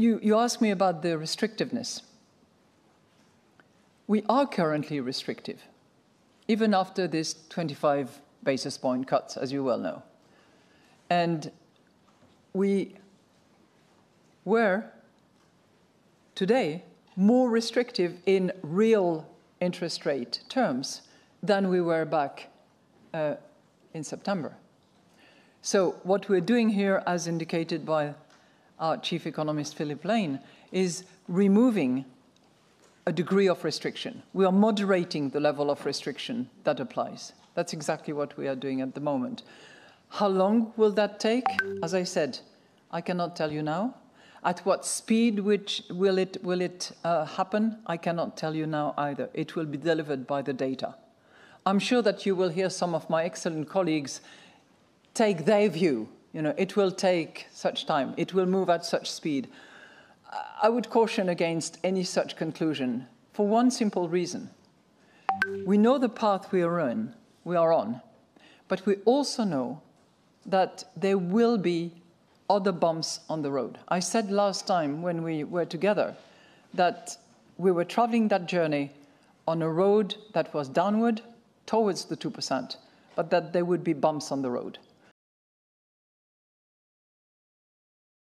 you, you asked me about the restrictiveness. We are currently restrictive, even after this 25 basis point cuts, as you well know. And we were today more restrictive in real interest rate terms than we were back uh, in September. So what we're doing here, as indicated by our chief economist Philip Lane, is removing a degree of restriction. We are moderating the level of restriction that applies. That's exactly what we are doing at the moment. How long will that take? As I said, I cannot tell you now. At what speed which will it, will it uh, happen? I cannot tell you now either. It will be delivered by the data. I'm sure that you will hear some of my excellent colleagues take their view. You know, it will take such time. It will move at such speed. I would caution against any such conclusion for one simple reason. We know the path we are on, we are on, but we also know that there will be other bumps on the road. I said last time when we were together that we were traveling that journey on a road that was downward towards the 2%, but that there would be bumps on the road.